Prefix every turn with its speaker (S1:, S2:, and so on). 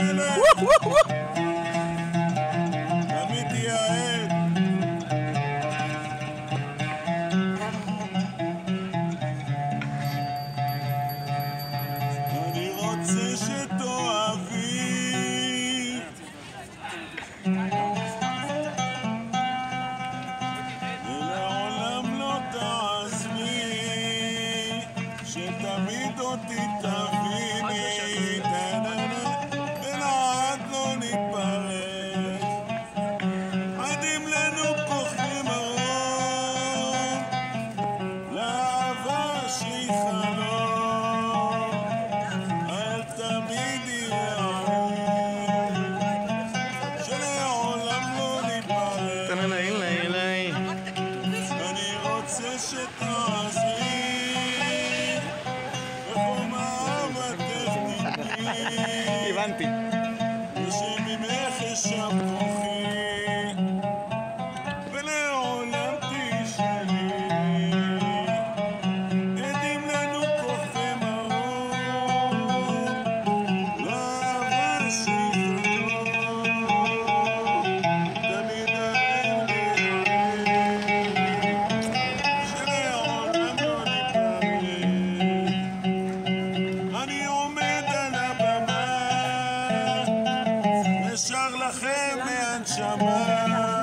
S1: המלך, תמיד שתאהבי ולעולם לא שתמיד
S2: הבנתי. Benjamin.